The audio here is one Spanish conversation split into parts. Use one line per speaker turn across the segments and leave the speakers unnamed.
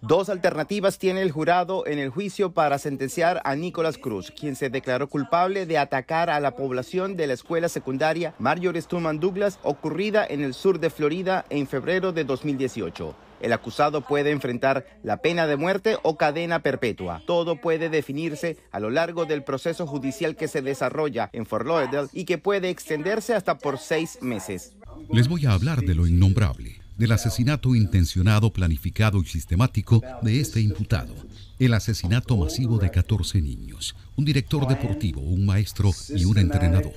Dos alternativas tiene el jurado en el juicio para sentenciar a Nicholas Cruz, quien se declaró culpable de atacar a la población de la escuela secundaria Marjorie Stoneman Douglas ocurrida en el sur de Florida en febrero de 2018. El acusado puede enfrentar la pena de muerte o cadena perpetua. Todo puede definirse a lo largo del proceso judicial que se desarrolla en Fort Lauderdale y que puede extenderse hasta por seis meses.
Les voy a hablar de lo innombrable del asesinato intencionado, planificado y sistemático de este imputado. El asesinato masivo de 14 niños, un director deportivo, un maestro y un entrenador.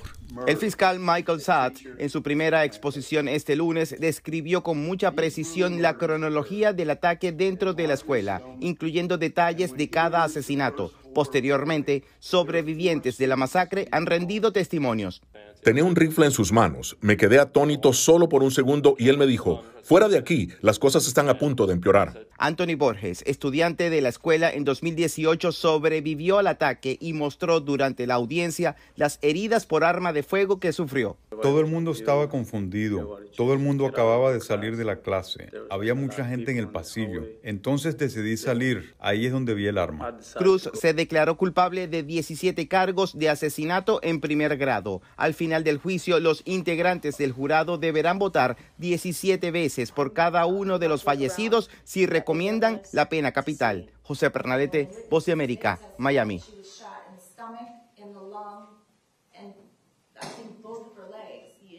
El fiscal Michael Satt, en su primera exposición este lunes, describió con mucha precisión la cronología del ataque dentro de la escuela, incluyendo detalles de cada asesinato. Posteriormente, sobrevivientes de la masacre han rendido testimonios.
Tenía un rifle en sus manos. Me quedé atónito solo por un segundo y él me dijo, fuera de aquí, las cosas están a punto de empeorar.
Anthony Borges, estudiante de la escuela en 2018, sobrevivió al ataque y mostró durante la audiencia las heridas por arma de fuego que sufrió.
Todo el mundo estaba confundido. Todo el mundo acababa de salir de la clase. Había mucha gente en el pasillo. Entonces decidí salir. Ahí es donde vi el arma.
Cruz se declaró culpable de 17 cargos de asesinato en primer grado. Al final del juicio, los integrantes del jurado deberán votar 17 veces por cada uno de los fallecidos si recomiendan la pena capital. José Pernalete, Voz de América, Miami.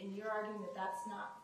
and you're arguing that that's not